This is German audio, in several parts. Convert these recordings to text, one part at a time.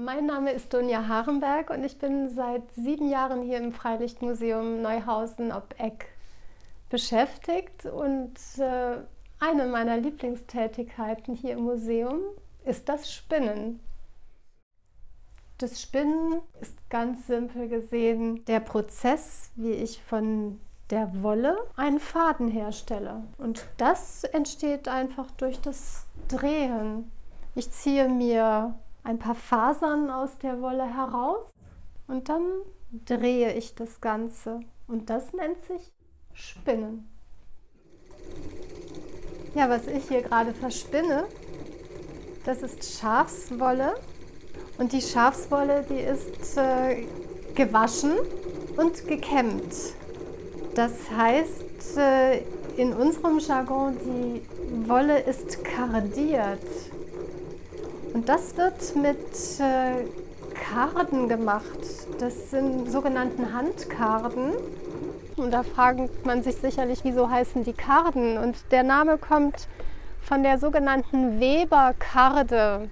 Mein Name ist Dunja Harenberg und ich bin seit sieben Jahren hier im Freilichtmuseum Neuhausen ob Eck beschäftigt. Und äh, eine meiner Lieblingstätigkeiten hier im Museum ist das Spinnen. Das Spinnen ist ganz simpel gesehen der Prozess, wie ich von der Wolle einen Faden herstelle. Und das entsteht einfach durch das Drehen. Ich ziehe mir ein paar Fasern aus der Wolle heraus und dann drehe ich das Ganze. Und das nennt sich Spinnen. Ja, was ich hier gerade verspinne, das ist Schafswolle. Und die Schafswolle, die ist äh, gewaschen und gekämmt. Das heißt äh, in unserem Jargon, die Wolle ist kardiert. Und das wird mit äh, Karden gemacht. Das sind sogenannten Handkarden. Und da fragt man sich sicherlich, wieso heißen die Karden? Und der Name kommt von der sogenannten Weberkarde.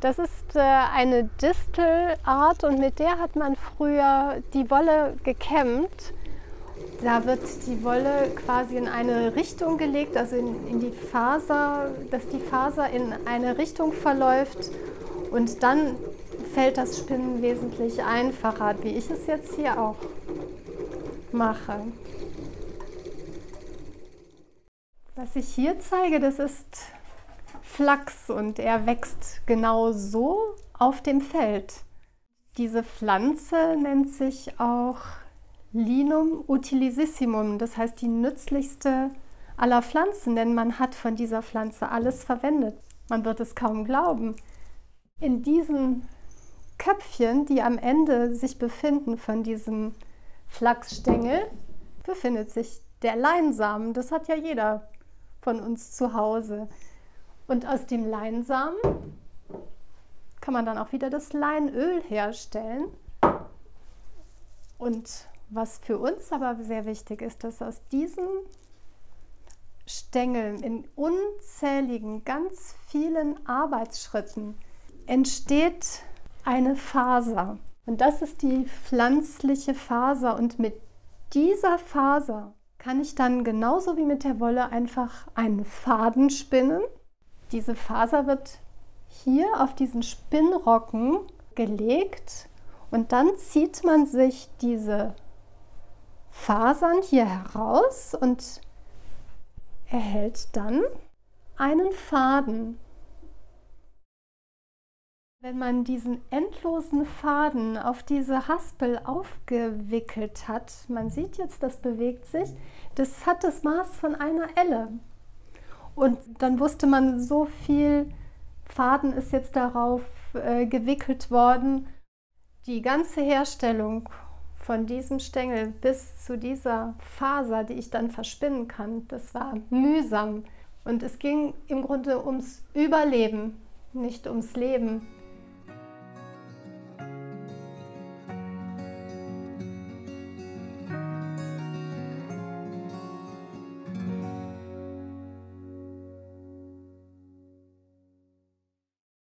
Das ist äh, eine Distelart und mit der hat man früher die Wolle gekämmt. Da wird die Wolle quasi in eine Richtung gelegt, also in, in die Faser, dass die Faser in eine Richtung verläuft und dann fällt das Spinnen wesentlich einfacher, wie ich es jetzt hier auch mache. Was ich hier zeige, das ist Flachs und er wächst genau so auf dem Feld. Diese Pflanze nennt sich auch Linum utilissimum, das heißt die nützlichste aller Pflanzen, denn man hat von dieser Pflanze alles verwendet. Man wird es kaum glauben. In diesen Köpfchen, die am Ende sich befinden von diesem Flachsstängel, befindet sich der Leinsamen. Das hat ja jeder von uns zu Hause. Und aus dem Leinsamen kann man dann auch wieder das Leinöl herstellen. Und was für uns aber sehr wichtig ist, dass aus diesen Stängeln in unzähligen, ganz vielen Arbeitsschritten entsteht eine Faser. Und das ist die pflanzliche Faser. Und mit dieser Faser kann ich dann genauso wie mit der Wolle einfach einen Faden spinnen. Diese Faser wird hier auf diesen Spinnrocken gelegt und dann zieht man sich diese Fasern hier heraus und erhält dann einen Faden. Wenn man diesen endlosen Faden auf diese Haspel aufgewickelt hat, man sieht jetzt, das bewegt sich, das hat das Maß von einer Elle. Und dann wusste man, so viel Faden ist jetzt darauf äh, gewickelt worden. Die ganze Herstellung von diesem Stängel bis zu dieser Faser, die ich dann verspinnen kann, das war mühsam. Und es ging im Grunde ums Überleben, nicht ums Leben.